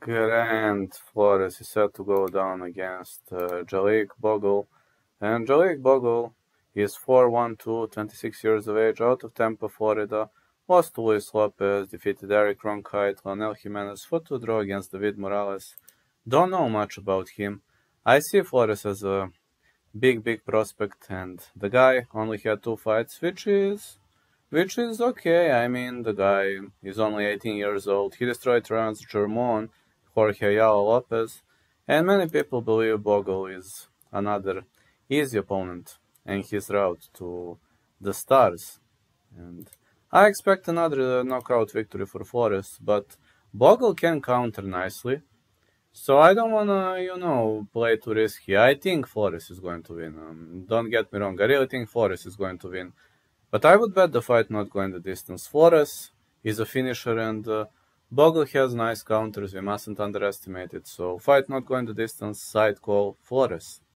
Grant Flores is set to go down against uh, Jaleik Bogle. And Jaleik Bogle is 4'1'2", 26 years of age, out of Tampa, Florida. Lost to Luis Lopez, defeated Eric Cronkite, Lionel Jimenez, fought to draw against David Morales. Don't know much about him. I see Flores as a big, big prospect, and the guy only had two fights, which is which is okay. I mean, the guy is only 18 years old. He destroyed Terence Germon Jorge Ayala Lopez, and many people believe Bogle is another easy opponent in his route to the stars. And I expect another knockout victory for Flores, but Bogle can counter nicely. So I don't wanna, you know, play too risky. I think Flores is going to win. Um, don't get me wrong. I really think Flores is going to win. But I would bet the fight not going the distance. Flores is a finisher and uh, Bogle has nice counters, we mustn't underestimate it. So fight not going the distance, side call, Flores.